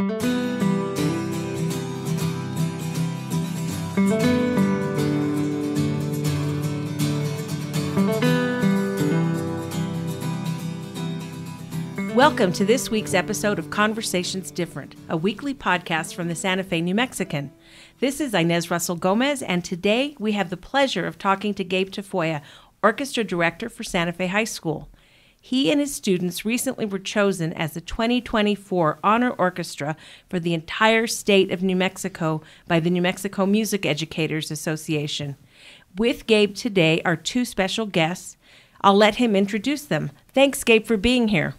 Welcome to this week's episode of Conversations Different, a weekly podcast from the Santa Fe New Mexican. This is Inez Russell Gomez, and today we have the pleasure of talking to Gabe Tafoya, Orchestra Director for Santa Fe High School. He and his students recently were chosen as the 2024 Honor Orchestra for the entire state of New Mexico by the New Mexico Music Educators Association. With Gabe today are two special guests. I'll let him introduce them. Thanks, Gabe, for being here.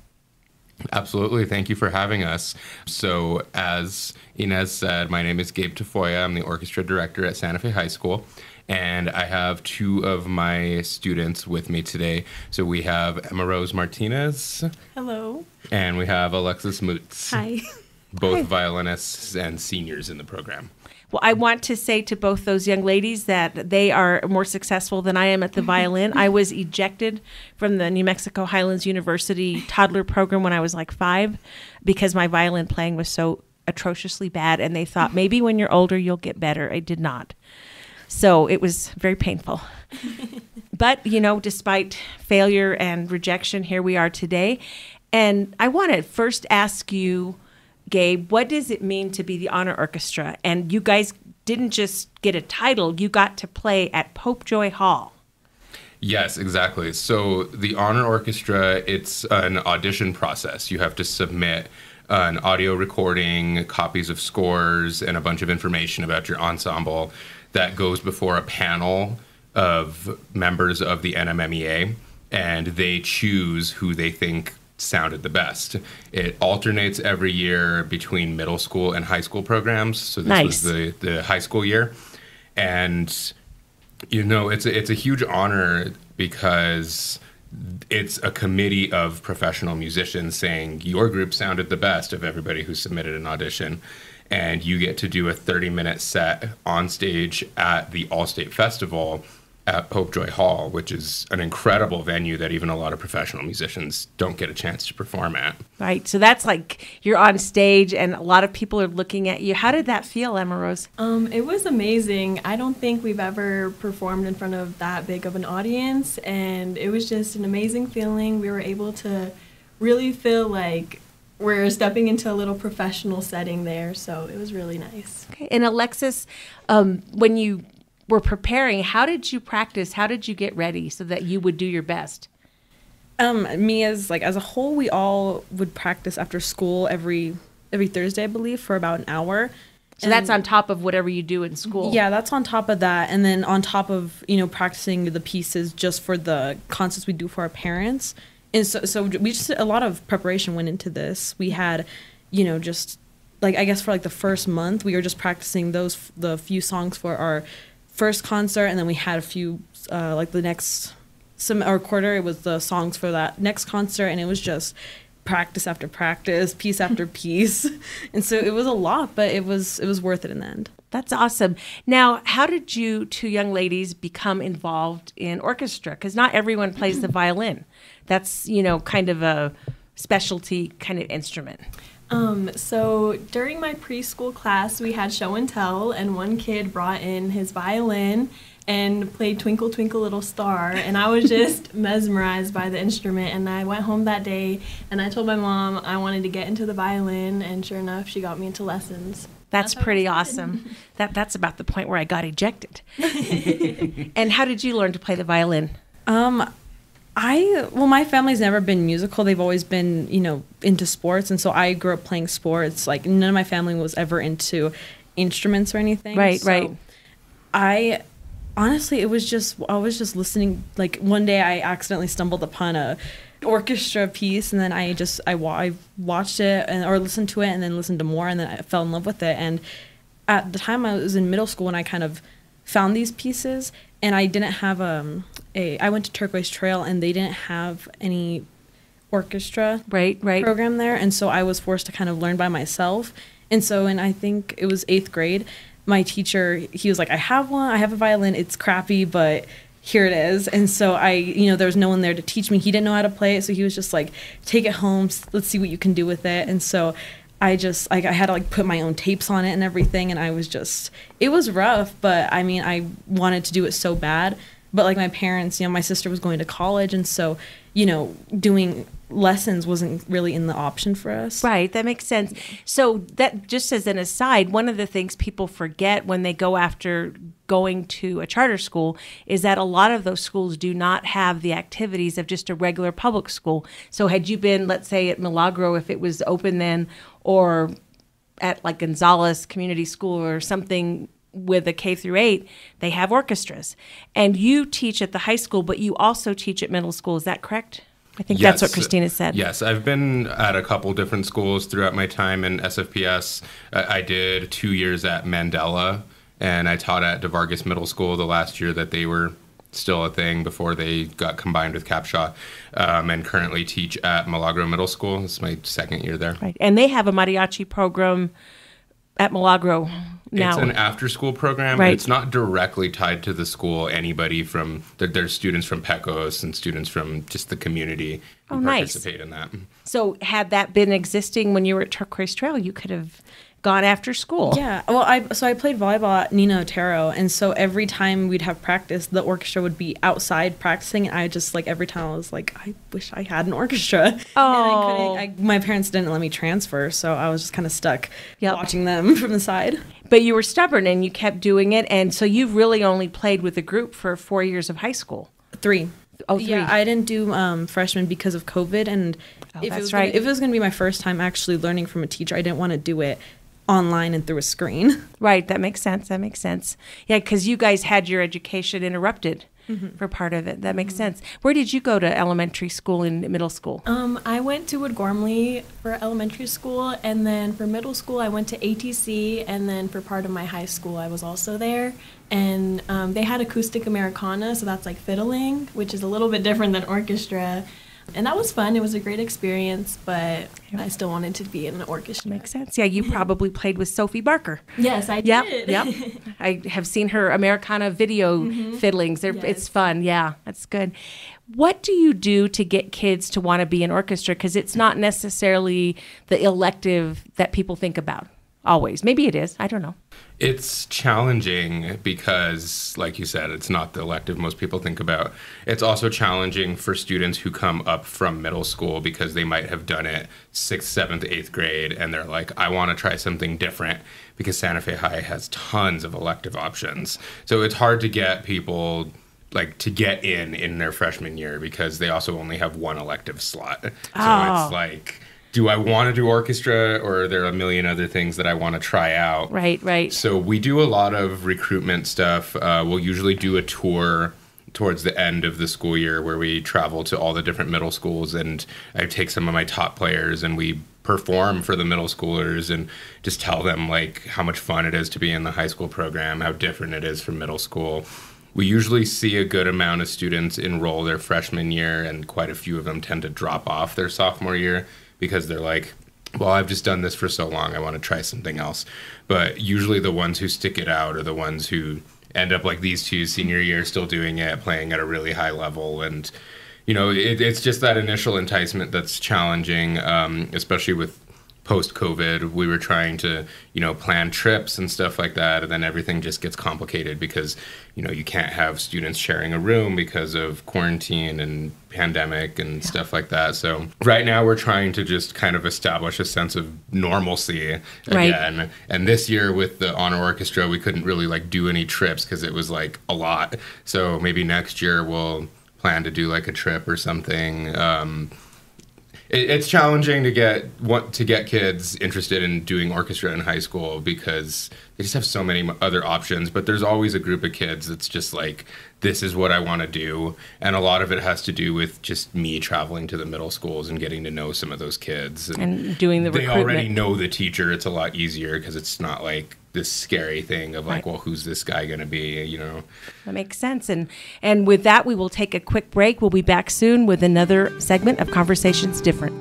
Absolutely. Thank you for having us. So, as Inez said, my name is Gabe Tafoya. I'm the orchestra director at Santa Fe High School. And I have two of my students with me today. So we have Emmarose Martinez. Hello. And we have Alexis Mutz. Hi. Both Hi. violinists and seniors in the program. Well, I want to say to both those young ladies that they are more successful than I am at the violin. I was ejected from the New Mexico Highlands University toddler program when I was like five because my violin playing was so atrociously bad. And they thought maybe when you're older, you'll get better. I did not. So it was very painful. but, you know, despite failure and rejection, here we are today. And I want to first ask you, Gabe, what does it mean to be the honor orchestra? And you guys didn't just get a title, you got to play at Popejoy Hall. Yes, exactly. So the honor orchestra, it's an audition process. You have to submit an audio recording, copies of scores, and a bunch of information about your ensemble that goes before a panel of members of the NMMEA, and they choose who they think sounded the best. It alternates every year between middle school and high school programs. So this Nice. was the, the high school year. And you know, it's a, it's a huge honor because it's a committee of professional musicians saying your group sounded the best of everybody who submitted an audition. And you get to do a 30 minute set on stage at the All State Festival at Popejoy Hall, which is an incredible venue that even a lot of professional musicians don't get a chance to perform at. Right. So that's like you're on stage and a lot of people are looking at you. How did that feel, Emmarose? Um, it was amazing. I don't think we've ever performed in front of that big of an audience, and it was just an amazing feeling. We were able to really feel like we're stepping into a little professional setting there, so it was really nice. Okay. And Alexis, um, when you were preparing, how did you practice? How did you get ready so that you would do your best? Um, me as like as a whole, we all would practice after school every every Thursday, I believe, for about an hour. So that's on top of whatever you do in school. Yeah, that's on top of that, and then on top of you know practicing the pieces just for the concerts we do for our parents, and so so we just a lot of preparation went into this. We had, you know, just like I guess for like the first month, we were just practicing those the few songs for our first concert, and then we had a few uh, like the next some or quarter. It was the songs for that next concert, and it was just practice after practice, piece after piece, and so it was a lot, but it was it was worth it in the end. That's awesome. Now, how did you two young ladies become involved in orchestra? Because not everyone plays the violin. That's, you know, kind of a specialty kind of instrument. Um, so during my preschool class, we had show and tell, and one kid brought in his violin and played Twinkle Twinkle Little Star, and I was just mesmerized by the instrument. And I went home that day, and I told my mom I wanted to get into the violin, and sure enough, she got me into lessons. That's That's pretty awesome. That that's about the point where I got ejected. and how did you learn to play the violin? Um, I well, my family's never been musical. They've always been, you know, into sports, and so I grew up playing sports. Like none of my family was ever into instruments or anything. Right, So right. I honestly, it was just I was just listening. Like one day, I accidentally stumbled upon a orchestra piece, and then I just I, I watched it and or listened to it, and then listened to more, and then I fell in love with it. And at the time, I was in middle school, and I kind of found these pieces, and I didn't have um a I went to Turquoise Trail, and they didn't have any orchestra Right, right. program there. And so i was forced to kind of learn by myself. And so and i think it was eighth grade my teacher he was like i have one i have a violin it's crappy but here it is. And so i you know there was no one there to teach me. He didn't know how to play it so he was just like take it home let's see what you can do with it. And so I just like I had to like put my own tapes on it and everything and I was just it was rough, but I mean I wanted to do it so bad. But like my parents, you know, my sister was going to college and so, you know, doing lessons wasn't really in the option for us. Right, that makes sense. So that just as an aside, one of the things people forget when they go after going to a charter school is that a lot of those schools do not have the activities of just a regular public school. So had you been, let's say, at Milagro, if it was open then, or at like Gonzales Community School or something with a K through 8, they have orchestras. And you teach at the high school, but you also teach at middle school. Is that correct? I think that's what Christina said. Yes, I've been at a couple different schools throughout my time in SFPS. I I did two years at Mandela, and I taught at DeVargas Middle School the last year that they were still a thing before they got combined with Capshaw, um, and currently teach at Milagro Middle School. It's my second year there. Right. And they have a mariachi program at Milagro now. It's an after-school program. Right. It's not directly tied to the school. Anybody from there's students from Pecos and students from just the community who Oh, nice. participate in that. so had that been existing when you were at Turquoise Trail, you could have gone after school. Yeah. Well, I so I played volleyball at Nina Otero, and so every time we'd have practice, the orchestra would be outside practicing, and I just like every time I was like, I wish I had an orchestra. Oh. And I couldn't, I, my parents didn't let me transfer, so I was just kind of stuck Yep. watching them from the side. But you were stubborn and you kept doing it. And so you really only played with a group for four years of high school. Three. Oh, three. Yeah, I didn't do um, freshman because of COVID, and if Oh, that's it was right. Gonna, if it was going to be my first time actually learning from a teacher, I didn't want to do it online and through a screen. Right. That makes sense. That makes sense. Yeah. Because you guys had your education interrupted for part of it. That makes sense. Where did you go to elementary school and middle school? Um, I went to Wood Gormley for elementary school, and then for middle school, I went to ATC, and then for part of my high school, I was also there. And um, they had acoustic Americana, so that's like fiddling, which is a little bit different than orchestra. And that was fun. It was a great experience, but I still wanted to be in an orchestra. Makes sense. Yeah. You probably played with Sophie Barker. Yes, I Yep, did. yep. I have seen her Americana video mm-hmm. fiddlings. They're, It's fun. Yeah, that's good. What do you do to get kids to want to be in orchestra? Because it's not necessarily the elective that people think about always. Maybe it is. I don't know. It's challenging because, like you said, it's not the elective most people think about. It's also challenging for students who come up from middle school because they might have done it sixth, seventh, eighth grade, and they're like, I want to try something different because Santa Fe High has tons of elective options. So it's hard to get people like to get in in their freshman year because they also only have one elective slot. So Oh. it's like, do I want to do orchestra or are there a million other things that I want to try out? Right, right. So we do a lot of recruitment stuff. Uh, we'll usually do a tour towards the end of the school year where we travel to all the different middle schools and I take some of my top players and we perform for the middle schoolers and just tell them like how much fun it is to be in the high school program, how different it is from middle school. We usually see a good amount of students enroll their freshman year and quite a few of them tend to drop off their sophomore year because they're like well, I've just done this for so long, I want to try something else. But usually the ones who stick it out are the ones who end up like these two senior year still doing it, playing at a really high level. And, you know, it, it's just that initial enticement that's challenging, um, especially with post COVID. We were trying to, you know, plan trips and stuff like that. And then everything just gets complicated because, you know, you can't have students sharing a room because of quarantine and pandemic and stuff like that. So right now we're trying to just kind of establish a sense of normalcy Right. again. And this year with the honor orchestra, we couldn't really like do any trips because it was like a lot. So maybe next year we'll plan to do like a trip or something. Um, it, it's challenging to get want to get kids interested in doing orchestra in high school because they just have so many other options. But there's always a group of kids that's just like, this is what I want to do, and a lot of it has to do with just me traveling to the middle schools and getting to know some of those kids And doing the they recruitment. already know the teacher. It's a lot easier because it's not like this scary thing of like, Right. well, who's this guy gonna be? You know. That makes sense. And and with that, we will take a quick break. We'll be back soon with another segment of Conversations Different.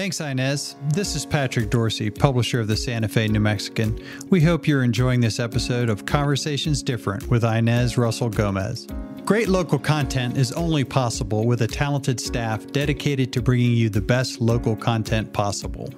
Thanks, Inez. This is Patrick Dorsey, publisher of the Santa Fe New Mexican. We hope you're enjoying this episode of Conversations Different with Inez Russell Gomez. Great local content is only possible with a talented staff dedicated to bringing you the best local content possible.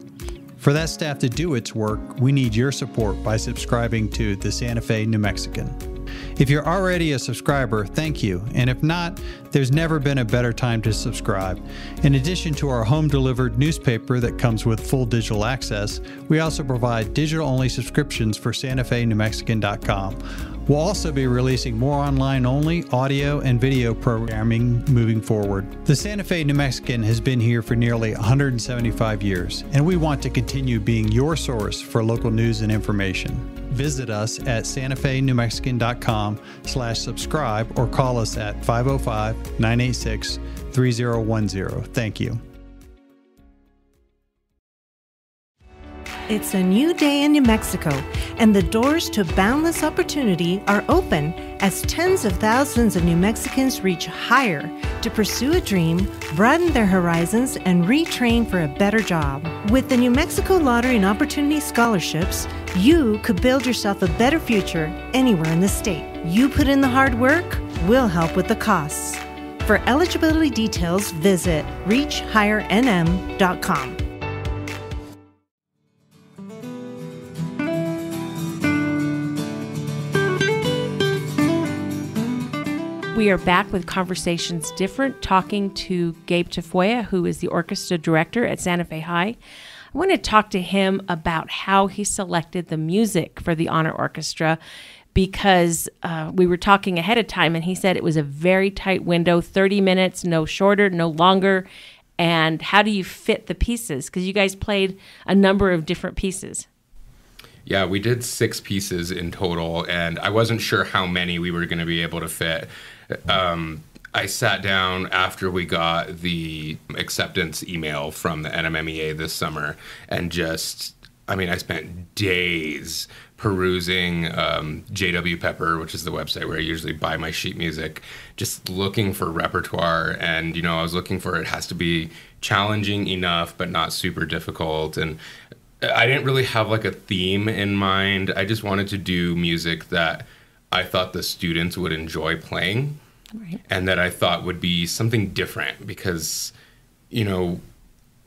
For that staff to do its work, we need your support by subscribing to the Santa Fe New Mexican. If you're already a subscriber, thank you. And if not, there's never been a better time to subscribe. In addition to our home delivered newspaper that comes with full digital access, we also provide digital only subscriptions for SantaFeNewMexican.com. We'll also be releasing more online only audio and video programming moving forward. The Santa Fe New Mexican has been here for nearly 175 years, and we want to continue being your source for local news and information. Visit us at santafenewmexican.com slash subscribe or call us at 505-986-3010. Thank you. It's a new day in New Mexico, and the doors to boundless opportunity are open as tens of thousands of New Mexicans reach higher to pursue a dream, broaden their horizons, and retrain for a better job. With the New Mexico Lottery and Opportunity Scholarships, you could build yourself a better future anywhere in the state. You put in the hard work, we'll help with the costs. For eligibility details, visit reachhighernm.com. We are back with Conversations Different, talking to Gabe Tafoya, who is the orchestra director at Santa Fe High. I want to talk to him about how he selected the music for the honor orchestra because uh, we were talking ahead of time and he said it was a very tight window 30 minutes, no shorter, no longer. And how do you fit the pieces? Because you guys played a number of different pieces. Yeah, we did six pieces in total, and I wasn't sure how many we were going to be able to fit. Um, I sat down after we got the acceptance email from the NMMEA this summer and just, I mean, I spent days perusing um, JW Pepper, which is the website where I usually buy my sheet music, just looking for repertoire. And, you know, I was looking for it has to be challenging enough, but not super difficult. And I didn't really have like a theme in mind. I just wanted to do music that I thought the students would enjoy playing right. and that I thought would be something different because, you know,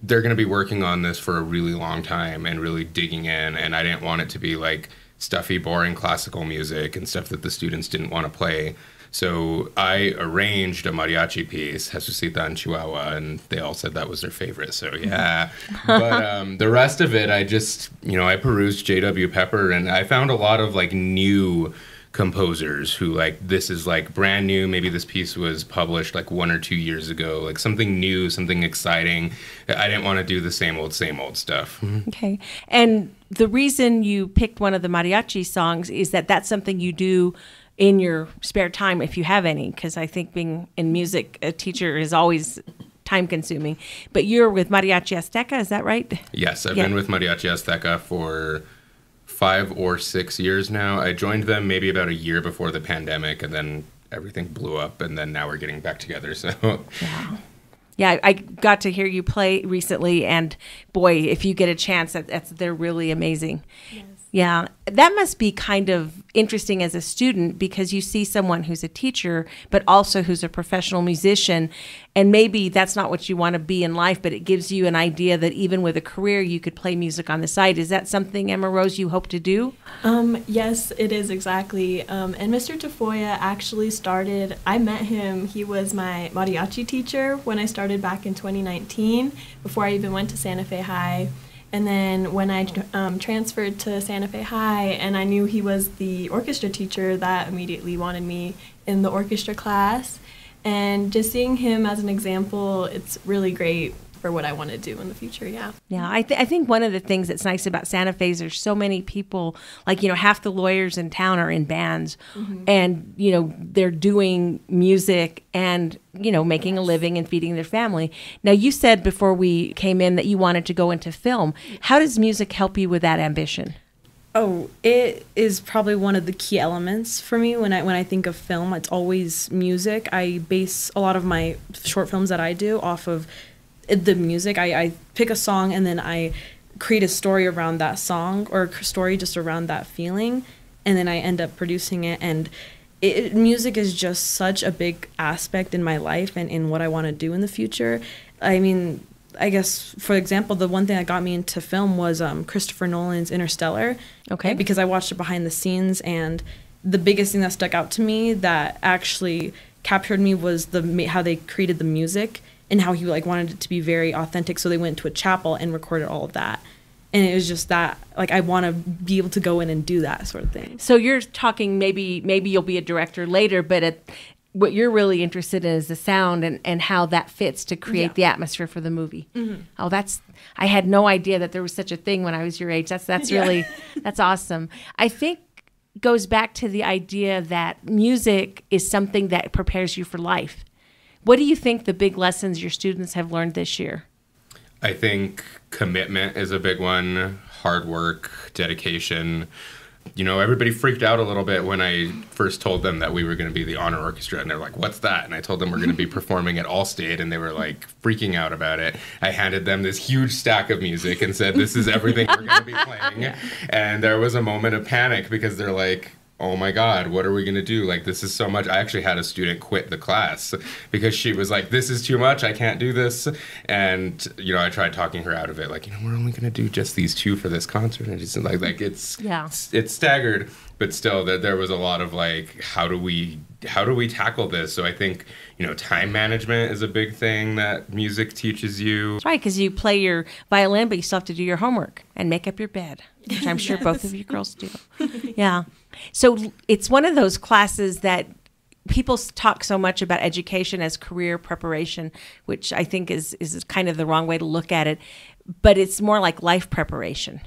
they're going to be working on this for a really long time and really digging in. And I didn't want it to be like stuffy, boring classical music and stuff that the students didn't want to play. So I arranged a mariachi piece, Jesusita en Chihuahua, and they all said that was their favorite. So yeah, but um, the rest of it, I just you know I perused J.W. Pepper, and I found a lot of like new composers who like this is like brand new. Maybe this piece was published like one or two years ago. Like something new something exciting. I didn't want to do the same old same old stuff. Mm-hmm. Okay. And the reason you picked one of the mariachi songs is that that's something you do in your spare time if you have any because i think being in music a teacher is always time consuming but you're with mariachi azteca is that right? Yes i've yeah. been with mariachi azteca for five or six years now. I joined them maybe about a year before the pandemic, and then everything blew up, and then now we're getting back together. So, yeah. Yeah, I got to hear you play recently, and boy, if you get a chance, that, that's they're really amazing. Yes. Yeah, that must be kind of interesting as a student because you see someone who's a teacher, but also who's a professional musician. And maybe that's not what you want to be in life, but it gives you an idea that even with a career, you could play music on the side. Is that something, Emmarose, you hope to do? Um, yes, it is exactly. Um, and Mr. Tafoya actually started, I met him, he was my mariachi teacher when I started back in 2019, before I even went to Santa Fe High. And then when I um, transferred to Santa Fe High and I knew he was the orchestra teacher, that immediately wanted me in the orchestra class. And just seeing him as an example, it's really great for what I want to do in the future. Yeah. Yeah. I, th- I think one of the things that's nice about Santa Fe is there's so many people, like, you know, half the lawyers in town are in bands mm-hmm. and, you know, they're doing music and, you know, making yes. a living and feeding their family. Now, you said before we came in that you wanted to go into film. How does music help you with that ambition? Oh, it is probably one of the key elements for me when I when I think of film. It's always music. I base a lot of my short films that I do off of the music. I, I pick a song and then I create a story around that song or a story just around that feeling, and then I end up producing it. And it, music is just such a big aspect in my life and in what I want to do in the future. I mean, I guess for example, the one thing that got me into film was um, Christopher Nolan's Interstellar. Okay. Because I watched it behind the scenes, and the biggest thing that stuck out to me that actually captured me was the how they created the music and how he like wanted it to be very authentic. So they went to a chapel and recorded all of that. And it was just that like I want to be able to go in and do that sort of thing. So you're talking maybe maybe you'll be a director later, but at, what you're really interested in is the sound and, and how that fits to create Yeah. the atmosphere for the movie. Mm-hmm. Oh, that's I had no idea that there was such a thing when I was your age. That's that's really that's awesome. I think goes back to the idea that music is something that prepares you for life. What do you think the big lessons your students have learned this year? I think commitment is a big one, hard work, dedication. You know, everybody freaked out a little bit when I first told them that we were going to be the honor orchestra, and they're like, "What's that?" And I told them we're going to be performing at All State, and they were like freaking out about it. I handed them this huge stack of music and said, "This is everything we're going to be playing," and there was a moment of panic because they're like, oh my god what are we going to do? Like this is so much i actually had a student quit the class because she was like this is too much i can't do this. And you know i tried talking her out of it like you know we're only going to do just these two for this concert. And she's like like it's Yeah. it's, it's staggered. But still there, there was a lot of like how do we how do we tackle this? So i think you know time management is a big thing that music teaches you. That's right, because you play your violin, but you still have to do your homework and make up your bed, which I'm sure both of you girls do. Yeah. So it's one of those classes that people talk so much about education as career preparation, which I think is is kind of the wrong way to look at it, but it's more like life preparation.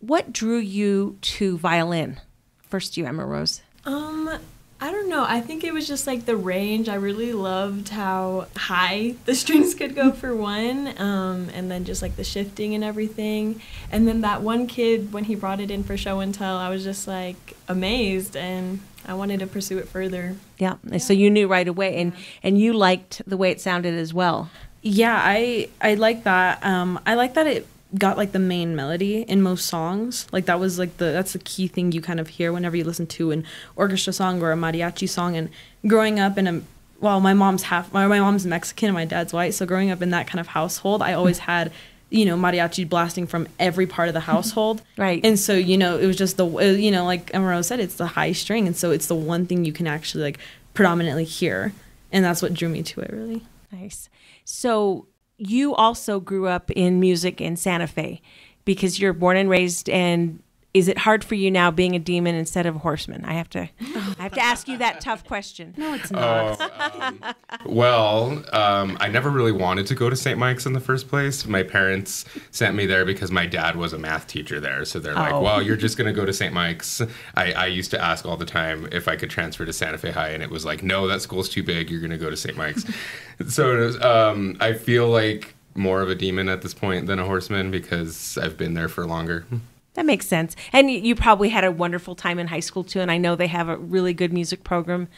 What drew you to violin? First, you, Emmarose. Um, I don't know. I think it was just like the range. I really loved how high the strings could go for one, um, and then just like the shifting and everything. And then that one kid, when he brought it in for show and tell, I was just like amazed, and I wanted to pursue it further. Yeah. And So you knew right away, and and you liked the way it sounded as well. Yeah, I I like that. Um, I like that it got like the main melody in most songs. Like that was like the that's the key thing you kind of hear whenever you listen to an orchestra song or a mariachi song. And growing up in a well, my mom's half my, my mom's Mexican and my dad's white, so growing up in that kind of household, I always had you know mariachi blasting from every part of the household. Right. And so you know it was just the uh, you know like Emerald said, it's the high string, and so it's the one thing you can actually like predominantly hear, and that's what drew me to it really. Nice. So you also grew up in music in Santa Fe because you're born and raised and is it hard for you now being a demon instead of a horseman? I have to I have to ask you that tough question. No, it's not. Well, um, I never really wanted to go to St. Mike's in the first place. My parents sent me there because my dad was a math teacher there. So they're like, Oh. well, you're just going to go to St. Mike's. I, I used to ask all the time if I could transfer to Santa Fe High, and it was like, no, that school's too big. You're going to go to St. Mike's. so was, um, I feel like more of a demon at this point than a horseman because I've been there for longer. That makes sense. And you probably had a wonderful time in high school too and I know they have a really good music program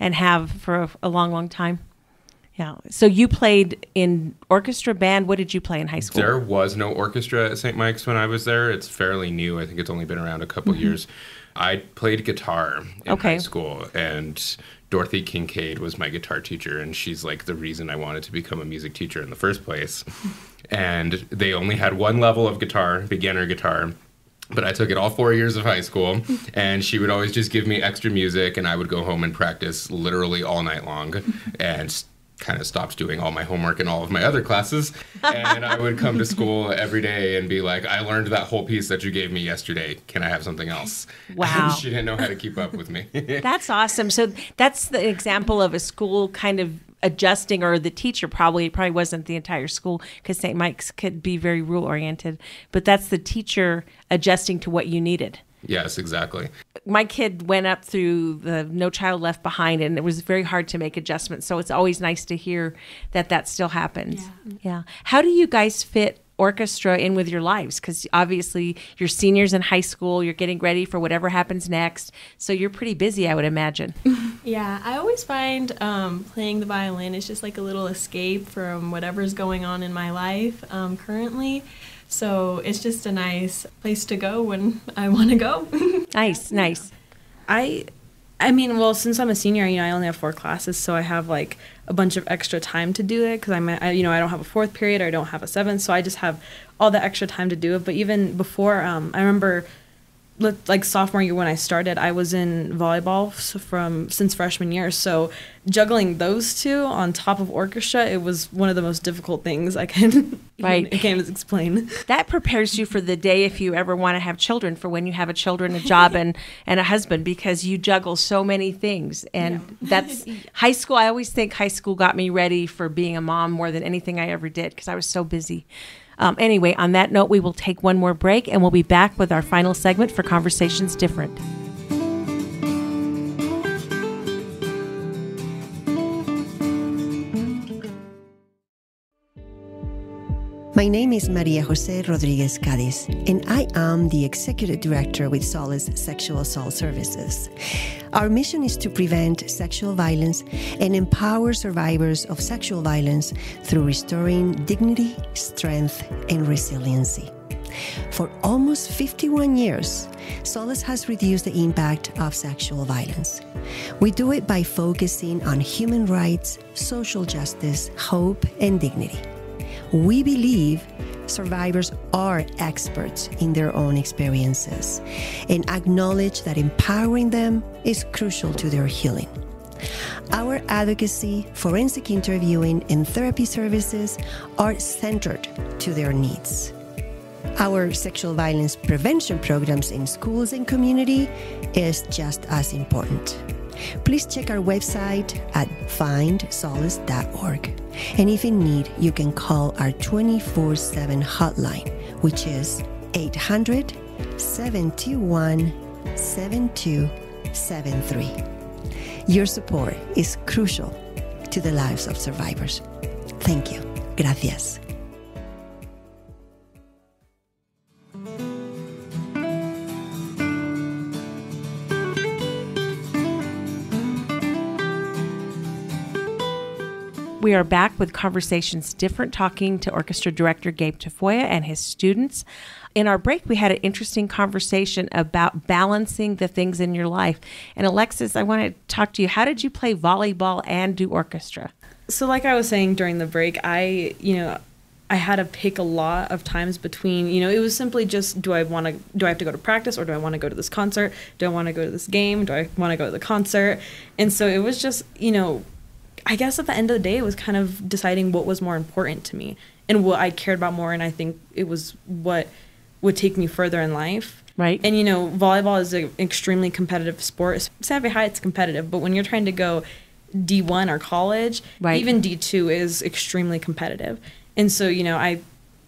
and have for a, a long long time. Yeah. So you played in orchestra band. What did you play in high school? There was no orchestra at St. Mike's when I was there. It's fairly new. I think it's only been around a couple mm-hmm. years. I played guitar in. Okay. high school, and Dorothy Kincaid was my guitar teacher, and she's like the reason I wanted to become a music teacher in the first place. and they only had one level of guitar, beginner guitar. But I took it all four years of high school, and she would always just give me extra music, and I would go home and practice literally all night long, and kind of stopped doing all my homework and all of my other classes. And I would come to school every day and be like, I learned that whole piece that you gave me yesterday. Can I have something else? Wow. And she didn't know how to keep up with me. That's awesome. So that's the example of a school kind of adjusting, or the teacher probably it probably wasn't the entire school because St. Mike's could be very rule oriented, but that's the teacher adjusting to what you needed. yes, exactly. My kid went up through the No Child Left Behind, and it was very hard to make adjustments. So it's always nice to hear that that still happens. Yeah. How do you guys fit? Orchestra in with your lives because obviously you're seniors in high school you're getting ready for whatever happens next so you're pretty busy i would imagine Yeah, I always find um, playing the violin is just like a little escape from whatever's going on in my life um, currently. So it's just a nice place to go when I want to go. nice nice I I mean, well, since I'm a senior, you know, I only have four classes, so I have like a bunch of extra time to do it because I'm, I, you know, I don't have a fourth period, or I don't have a seventh, so I just have all the extra time to do it. But even before, um, I remember like sophomore year when I started, I was in volleyball from since freshman year. So juggling those two on top of orchestra, it was one of the most difficult things I can right. I can't explain. That prepares you for the day if you ever want to have children, for when you have a children, a job, and and a husband, because you juggle so many things. And yeah. that's high school. I always think high school got me ready for being a mom more than anything I ever did because I was so busy. Um, anyway, on that note, we will take one more break and we'll be back with our final segment for Conversations Different. My name is Maria Jose Rodriguez Cadiz, and I am the Executive Director with Solace Sexual Assault Services. Our mission is to prevent sexual violence and empower survivors of sexual violence through restoring dignity, strength, and resiliency. For almost 51 years, Solace has reduced the impact of sexual violence. We do it by focusing on human rights, social justice, hope, and dignity. We believe survivors are experts in their own experiences and acknowledge that empowering them is crucial to their healing. Our advocacy, forensic interviewing, and therapy services are centered to their needs. Our sexual violence prevention programs in schools and community is just as important. Please check our website at findsolace.org. And if in need, you can call our 24 7 hotline, which is 800 721 7273. Your support is crucial to the lives of survivors. Thank you. Gracias. We are back with Conversations Different, talking to orchestra director Gabe Tafoya and his students. In our break, we had an interesting conversation about balancing the things in your life. And Alexis, I want to talk to you. How did you play volleyball and do orchestra? So, like I was saying during the break, I, you know, I had to pick a lot of times between, you know, it was simply just do I want to do I have to go to practice or do I want to go to this concert? Do I want to go to this game? Do I want to go to the concert? And so it was just, you know, I guess at the end of the day, it was kind of deciding what was more important to me and what I cared about more. And I think it was what would take me further in life. Right. And, you know, volleyball is an extremely competitive sport. Savvy High, it's competitive. But when you're trying to go D1 or college, right. even D2 is extremely competitive. And so, you know, I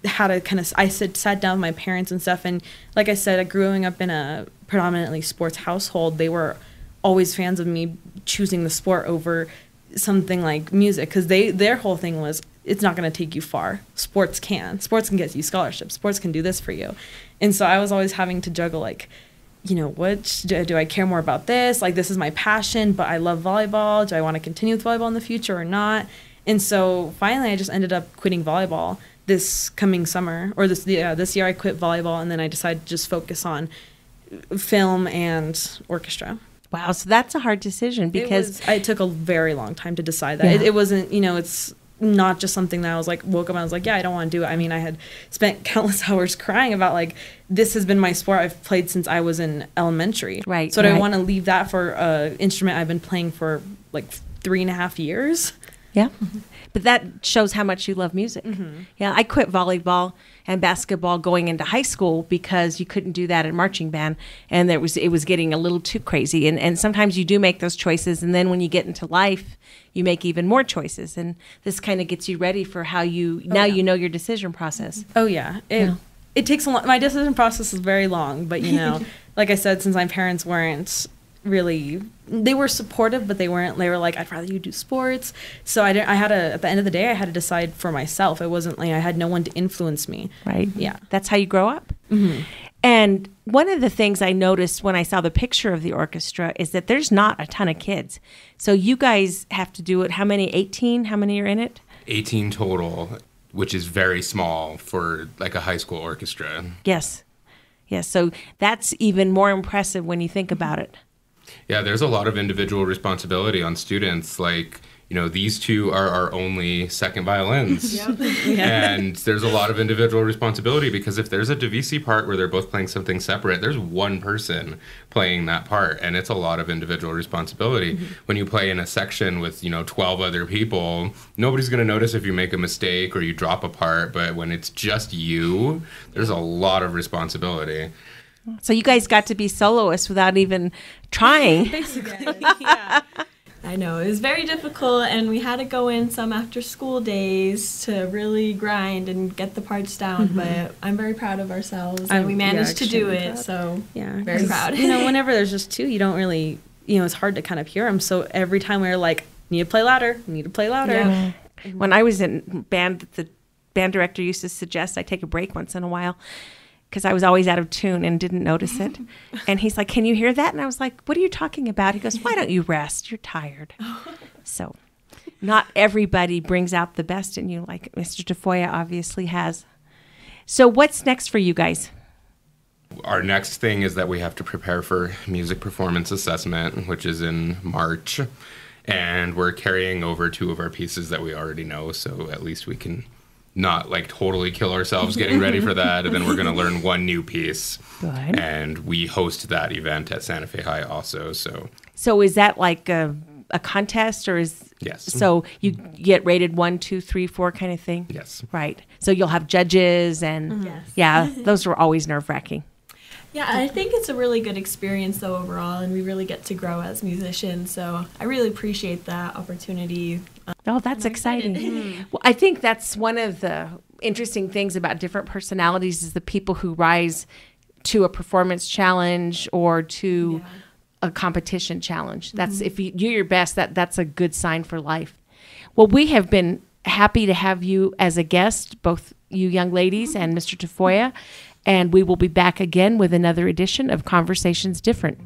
had to kind of, I sat, sat down with my parents and stuff. And like I said, growing up in a predominantly sports household, they were always fans of me choosing the sport over something like music because they their whole thing was it's not going to take you far. Sports can. Sports can get you scholarships. Sports can do this for you. And so i was always having to juggle like you know what do, do i care more about this? Like this is my passion but i love volleyball. Do i want to continue with volleyball in the future or not? And so finally i just ended up quitting volleyball this coming summer or this yeah, this year i quit volleyball and then i decided to just focus on film and orchestra Wow, so that's a hard decision because it, was, it took a very long time to decide that. Yeah. It, it, wasn't, you know, it's not just something that I was like woke up and I was like, yeah, I don't want to do it. I mean, I had spent countless hours crying about like this has been my sport I've played since I was in elementary. Right. So right. I want to leave that for an instrument I've been playing for like three and a half years. Yeah. Mm-hmm. But that shows how much you love music. Mm-hmm. Yeah, I quit volleyball and basketball going into high school because you couldn't do that in marching band and there was it was getting a little too crazy and and sometimes you do make those choices and then when you get into life you make even more choices and this kind of gets you ready for how you oh, now yeah. you know your decision process oh yeah it, yeah. it takes a lot my decision process is very long but you know like i said since my parents weren't really they were supportive but they weren't they were like i'd rather you do sports. So i didn't i had to at the end of the day i had to decide for myself. It wasn't like i had no one to influence me. Right. Yeah. That's how you grow up? Mm-hmm. and one of the things i noticed when i saw the picture of the orchestra is that there's not a ton of kids. So you guys have to do it. How many? 18 how many are in it? 18 total which is very small for like a high school orchestra. Yes. Yes. So that's even more impressive when you think about it Yeah, there's a lot of individual responsibility on students. Like, you know, these two are our only second violins. And there's a lot of individual responsibility because if there's a Divisi part where they're both playing something separate, there's one person playing that part. And it's a lot of individual responsibility. Mm-hmm. When you play in a section with, you know, 12 other people, nobody's going to notice if you make a mistake or you drop a part. But when it's just you, there's a lot of responsibility. So you guys got to be soloists without even trying. Basically, I know it was very difficult, and we had to go in some after school days to really grind and get the parts down. Mm-hmm. But I'm very proud of ourselves, and I'm- we yeah, managed to do it. proud. So Yeah, very proud. you know, whenever there's just two, you don't really, you know, it's hard to kind of hear them. So every time we are like, need to play louder, need to play louder. Yeah. when I was in band, the band director used to suggest I take a break once in a while because I was always out of tune and didn't notice it. and he's like, "Can you hear that?" And I was like, "What are you talking about?" He goes, "Why don't you rest? You're tired." so, not everybody brings out the best in you, like Mr. Tafoya obviously has. So, what's next for you guys? Our next thing is that we have to prepare for music performance assessment, which is in March. And we're carrying over two of our pieces that we already know, so at least we can not like totally kill ourselves getting ready for that. And then we're going to learn one new piece. Good. And we host that event at Santa Fe High also. So, So, is that like a, a contest, or is Yes. So you get rated one, two, three, four, kind of thing. yes. Right. So you'll have judges and mm-hmm. Yes. yeah, those are always nerve wracking. Yeah, I think it's a really good experience though overall, and we really get to grow as musicians. So I really appreciate that opportunity. Oh, that's exciting. Mm-hmm. well, I think that's one of the interesting things about different personalities is the people who rise to a performance challenge or to a competition challenge. That's mm-hmm. if you do your best, that that's a good sign for life. Well, we have been happy to have you as a guest, both you young ladies mm-hmm. and Mr. Tafoya, and we will be back again with another edition of Conversations Different.